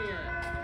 Damien.